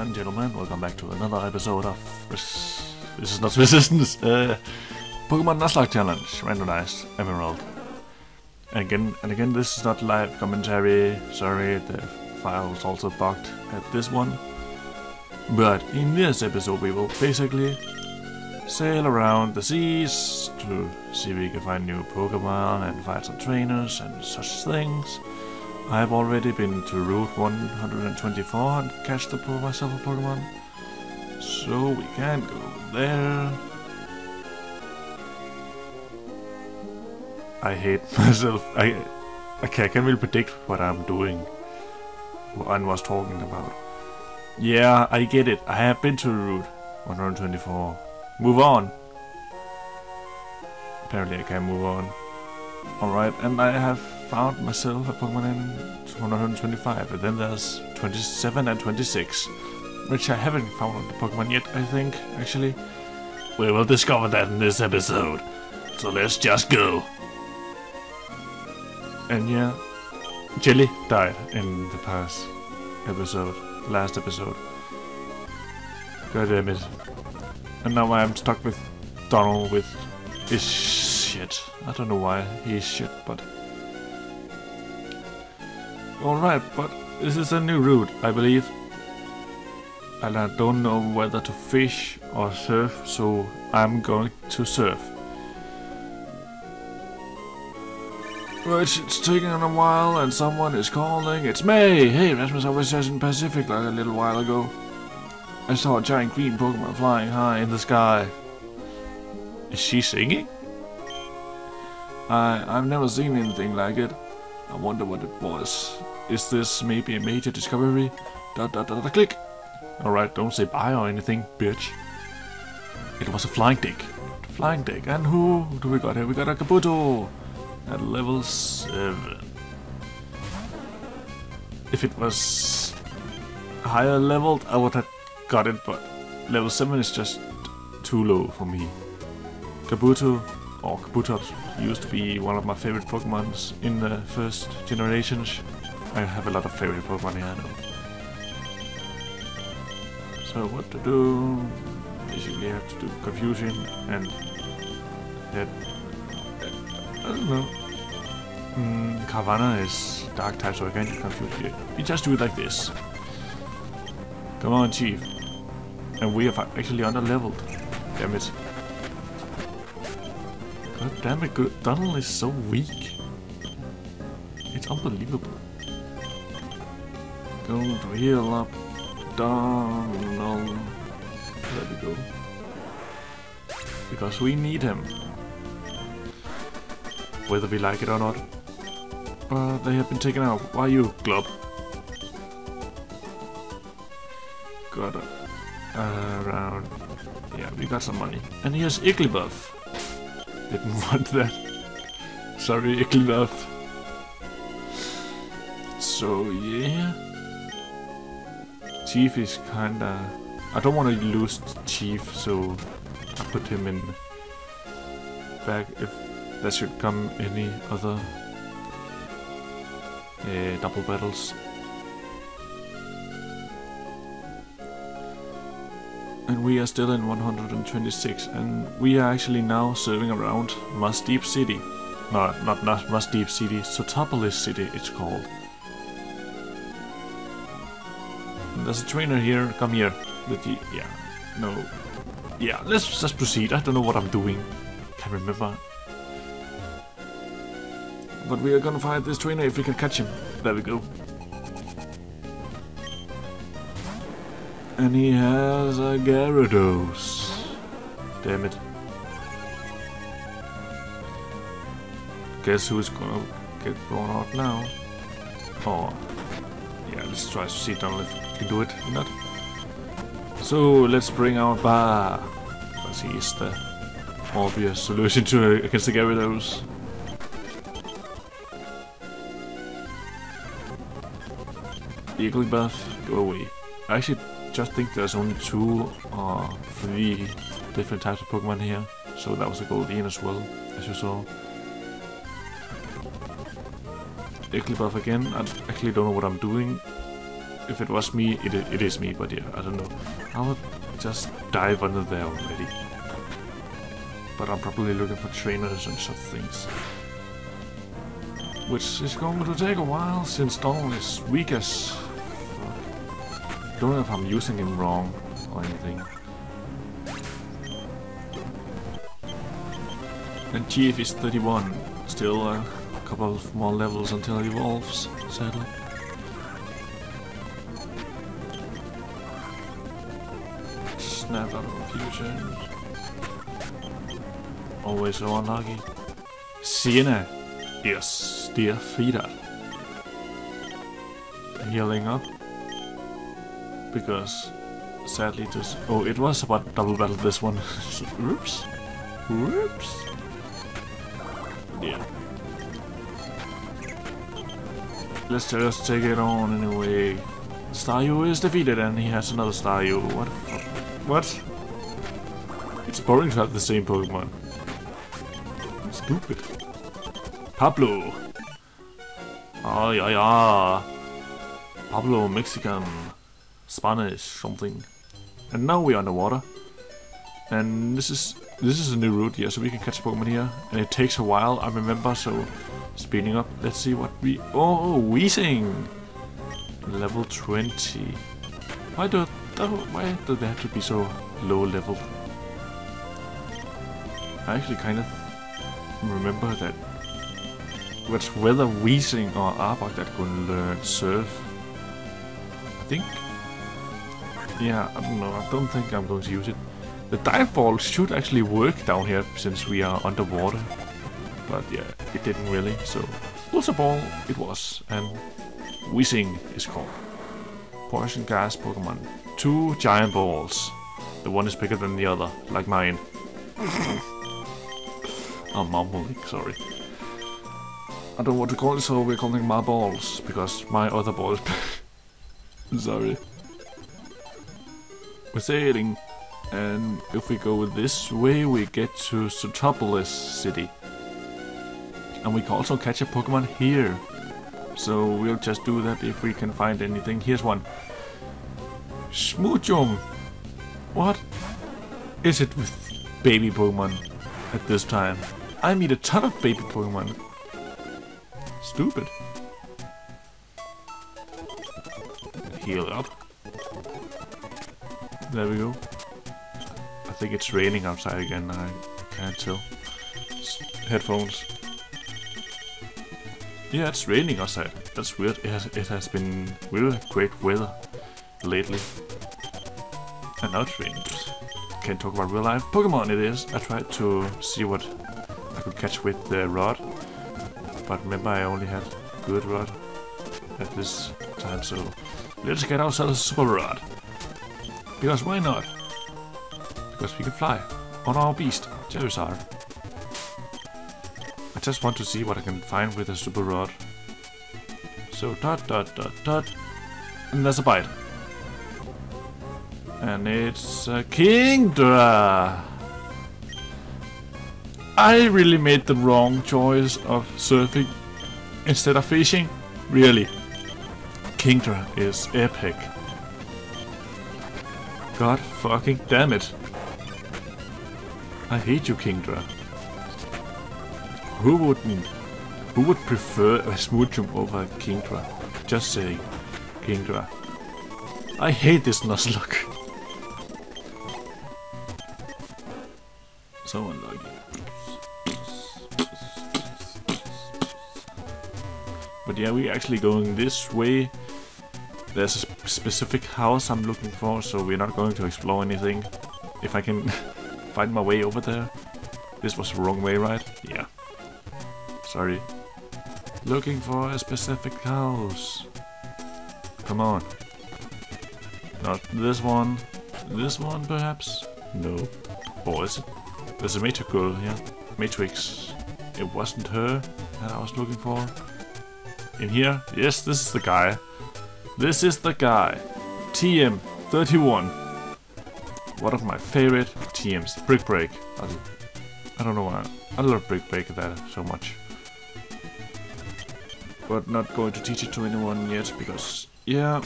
And gentlemen. Welcome back to another episode of this is not Resistance. Uh, Pokemon Nuzlocke Challenge, randomized Emerald. And again, and again, this is not live commentary. Sorry, the file was also bugged at this one. But in this episode, we will basically sail around the seas to see if we can find new Pokemon and fight some trainers and such things. I've already been to Route 124 and catched up myself a Pokemon. So we can go there. I hate myself. I, can't, I can't really predict what I'm doing. I was talking about. Yeah, I get it. I have been to Route 124. Move on. Apparently I can move on. Alright, and I have found myself a Pokemon in 125, and then there's 27 and 26, which I haven't found the Pokemon yet, I think, actually. We will discover that in this episode. So let's just go. And yeah, Jelly died in the past episode, last episode. God damn it. And now I'm stuck with Donald with his shit. I don't know why he's shit, but... Alright, but this is a new route, I believe. And I don't know whether to fish or surf, so I'm going to surf. Which it's taking a while and someone is calling. It's May! Hey, Rasmus, I was just in Pacifidlog a little while ago. I saw a giant green Pokemon flying high in the sky. Is she singing? I, I've never seen anything like it. I wonder what it was. Is this maybe a major discovery? Dot dot dot, dot click. Alright, don't say bye or anything, bitch. It was a flying dick. Flying dick. And who do we got here? We got a Kabuto at level 7. If it was higher leveled, I would have got it, but level 7 is just too low for me. Kabuto, or Kabutops, used to be one of my favorite Pokemons in the first generations. I have a lot of favorite Pokemon here, I know. So what to do? Basically have to do Confusion and that... I don't know. Mm, Carvanha is Dark type, so I can't get confused here. We just do it like this. Come on, Chief. And we are actually under leveled. Damn it. God damn it. Donald is so weak. It's unbelievable. Go to heal up. Donald. There we go. Because we need him. Whether we like it or not. But they have been taken out. Why you, Glub? Got uh, around. Yeah, we got some money. And here's Igglybuff. Didn't want that. Sorry, Igglybuff. So, yeah. Chief is kinda... I don't want to lose Chief, so I put him in back if there should come any other uh, double battles. And we are still in 126, and we are actually now serving around Mossdeep City. No, not, not Mossdeep City, Sootopolis City it's called. There's a trainer here, come here. The, yeah, no. Yeah, let's just proceed. I don't know what I'm doing. Can't remember. But we are gonna find this trainer if we can catch him. There we go. And he has a Gyarados. Damn it. Guess who's gonna get blown out now? Oh. Yeah, let's try to see if he can do it. Not. So let's bring out Ba. Because he is the obvious solution to against the Gyarados. Igglybuff, go away. I actually just think there's only two or three different types of Pokemon here. So that was a Goldeen as well, as you saw. Igglybuff again, I actually don't know what I'm doing. If it was me, it, it is me, but yeah, I don't know. I would just dive under there already. But I'm probably looking for trainers and such things. Which is going to take a while since Donald is weak as fuck. Don't know if I'm using him wrong or anything. And GF is 31. Still a couple of more levels until he evolves, sadly. Snap out of confusion. Always so unlucky. Sienna is defeated. Healing up. Because sadly just oh it was about double battle this one. Oops. Oops. Yeah. Let's just take it on anyway. Staryu is defeated and he has another Staryu. What What? It's boring to have the same Pokemon. Stupid. Pablo. Oh yeah yeah. Pablo Mexican. Spanish something. And now we're underwater. And this is this is a new route, yeah, so we can catch Pokemon here. And it takes a while, I remember, so speeding up. Let's see what we... Oh, Weezing! Level 20. Why do, why do they have to be so low level? I actually kind of remember that which whether Weezing or Arbok that can learn Surf. I think. Yeah, I don't know. I don't think I'm going to use it. The dive ball should actually work down here since we are underwater. But yeah, it didn't really, so... Ultra Ball it was, and Weezing is called. Poison Gas Pokemon. Two giant balls. The one is bigger than the other, like mine. I'm mumbling, sorry. I don't want to call it, so we're calling my balls, because my other ball is sorry. We're sailing and if we go this way, we get to Sootopolis City. And we can also catch a Pokemon here. So we'll just do that if we can find anything. Here's one. Smoochum! What is it with baby Pokemon at this time? I meet a ton of baby Pokemon. Stupid. Heal up. There we go I think it's raining outside again, I can't tell. headphones. Yeah, it's raining outside. That's weird. It has, it has been really great weather lately. And now it's raining. Can't talk about real life. Pokemon it is. I tried to see what I could catch with the rod. But remember I only had good rod at this time, so let's get ourselves a super rod. Because why not? because we can fly on our beast, Charizard. I just want to see what I can find with a super rod. So dot dot dot dot, and there's a bite. And it's a Kingdra. I really made the wrong choice of surfing instead of fishing. Really. Kingdra is epic. God fucking damn it. I hate you, Kingdra. Who wouldn't? Who would prefer a Smoochum over Kingdra? Just saying, Kingdra. I hate this Nuzlocke. Yeah, we're actually going this way. There's a specific house I'm looking for, so we're not going to explore anything. If I can find my way over there? This was the wrong way, right? Yeah. Sorry. Looking for a specific house. Come on. Not this one. This one, perhaps? No. Or is it? There's a Matrix girl here. Matrix. It wasn't her that I was looking for. In here? Yes, this is the guy. This is the guy. TM31 one of my favorite TMs. Brick Break. I, don't know why. I love Brick Break that so much. But not going to teach it to anyone yet because, yeah,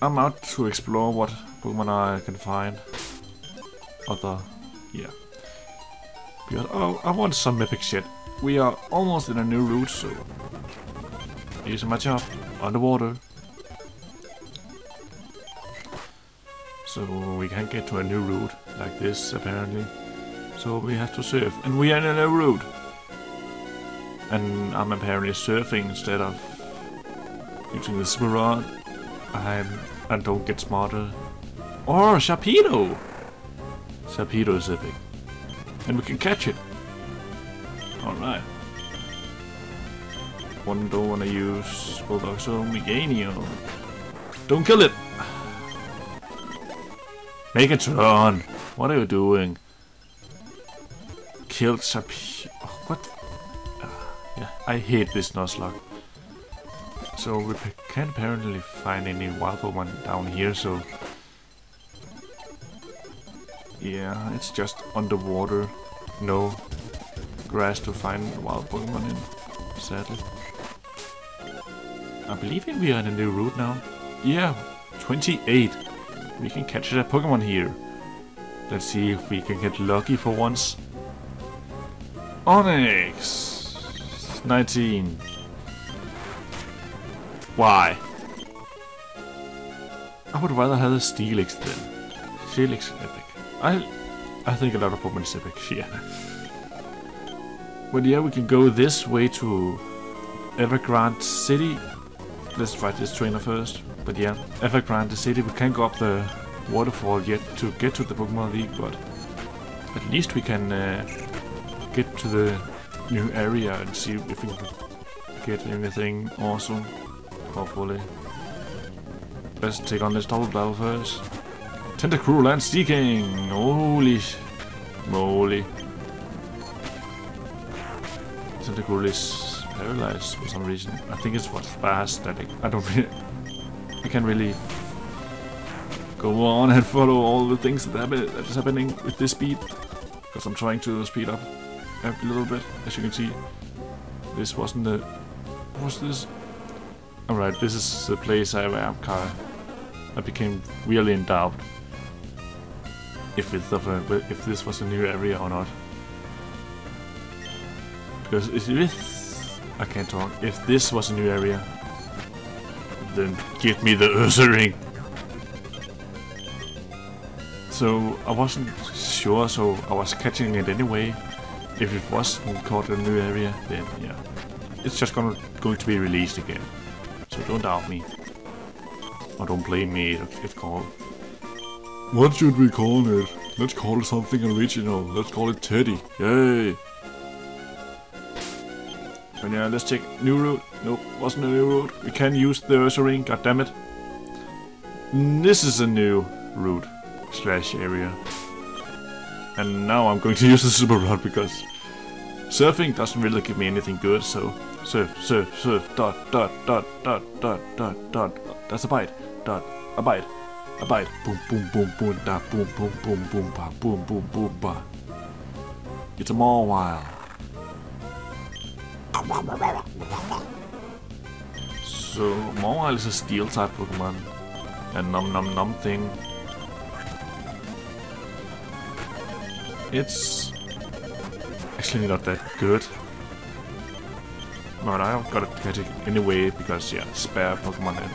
I'm out to explore what Pokemon I can find. Other, yeah. Because, oh, I want some epic shit. We are almost in a new route, so... Here's my job. Underwater. So we can't get to a new route like this, apparently. So we have to surf. And we are in a new route. And I'm apparently surfing instead of using the super rod. I'm, I don't get smarter. Oh, or Sharpedo! Sharpedo is epic. And we can catch it. Alright. One don't wanna use Bulldog so Meganium. Don't kill it! Turn! What are you doing? Killed Sharpedo. What? Uh, yeah, I hate this Nuzlocke. So we can't apparently find any wild Pokemon down here, so... Yeah, it's just underwater. No grass to find wild Pokemon in, sadly. I believe we are in a new route now. Yeah, 28. We can catch a Pokemon here. Let's see if we can get lucky for once. Onix! 19. Why? I would rather have a Steelix than Steelix epic. I I think a lot of Pokemon is epic, yeah. But yeah, we can go this way to Evergrande City. Let's try this trainer first. But yeah, Evergrande City, we can't go up the waterfall yet to get to the Pokemon League, but at least we can uh, get to the new area and see if we can get anything awesome hopefully. Let's take on this double battle first. Tentacruel and Seaking! Holy moly. Tentacruel is paralyzed for some reason. I think it's what fast that I don't really... I can't really go on and follow all the things that, happen, that is happening with this speed. Because I'm trying to speed up a little bit, as you can see. This wasn't the... What was this? Alright, this is the place I am kind uh, I became really in doubt if it's a, if this was a new area or not. Because if I can't talk. If this was a new area, then give me the Ursaring. So I wasn't sure, so I was catching it anyway. If it wasn't in a new area, then yeah, it's just gonna going to be released again. So don't doubt me. Or don't blame me, it's called. What should we call it? Let's call it something original. Let's call it Teddy. Yay! And yeah, let's take new route. Nope, wasn't a new route. We can use the Ursaring, god damn. This is a new route slash area. And now I'm going to use the super rod because surfing doesn't really give me anything good, so surf, surf, surf, dot, dot, dot, dot, dot, dot, dot. That's a bite. Dot, a bite, a bite. Boom, boom, boom, boom, da, boom, boom, boom, boom, ba, boom, boom, boom, ba. It's a Mawile. So, Mawile is a steel type Pokemon. A num num num thing. It's actually not that good. But I've got to catch it anyway because yeah, spare Pokemon and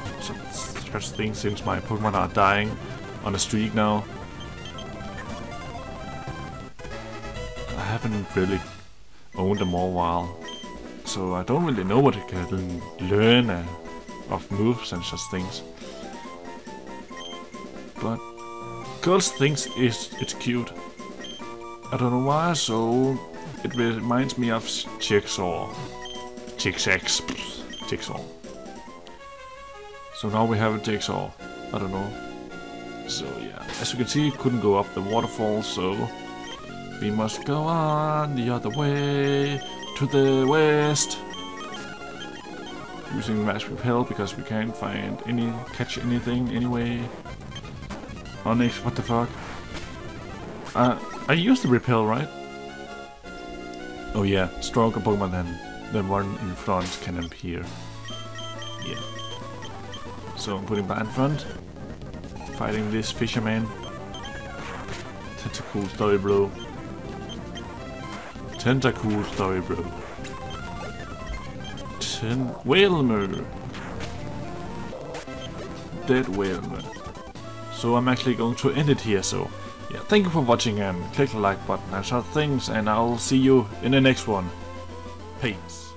such things since my Pokemon are dying on a streak now. I haven't really owned them all while, so I don't really know what it can learn uh, of moves and such things. But girls thinks it's it's cute. I don't know why, so it reminds me of Jigsaw. Jigsax. Jigsaw. So now we have a jigsaw. I don't know. So yeah, as you can see, couldn't go up the waterfall, so we must go on the other way to the west. Using mass repel because we can't find any catch anything anyway. Onix, what the fuck? Uh, I used the repel, right? Oh yeah, stronger Pokemon than the one in front can appear. Yeah. So I'm putting that in front. fighting this fisherman. Tentacool story, bro. Tentacool story, bro. Ten Wailmer. Dead Wailmer. So I'm actually going to end it here, so yeah, thank you for watching and click the like button and such things, and I'll see you in the next one. Peace.